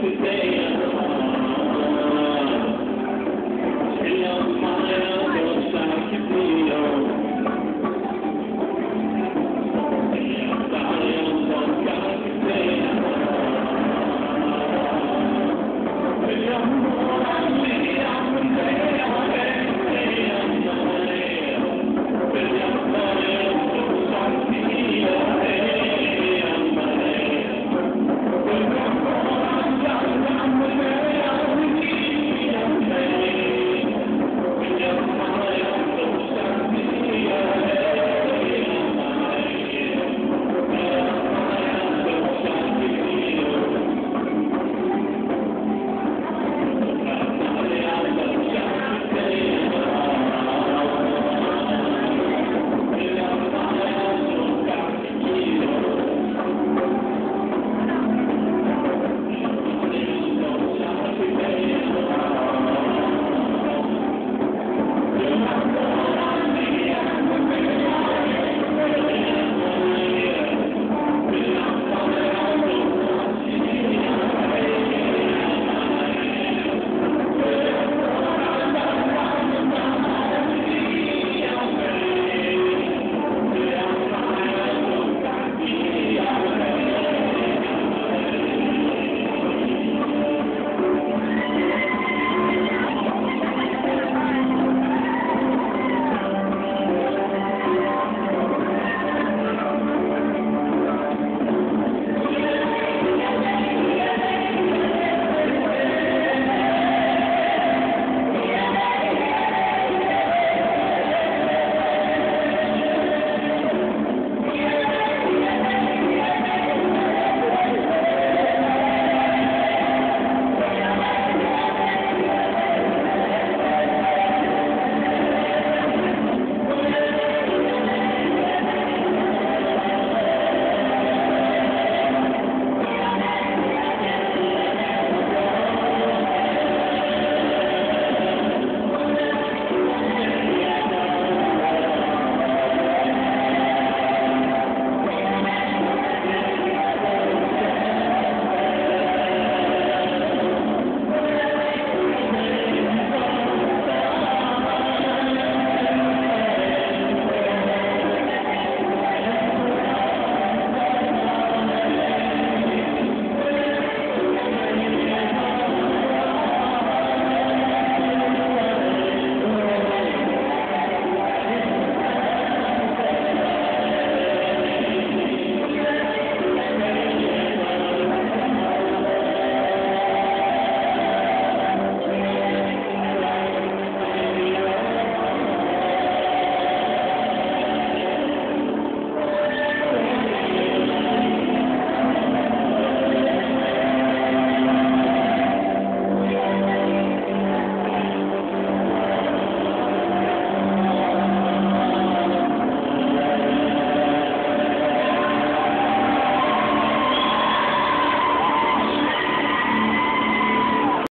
today.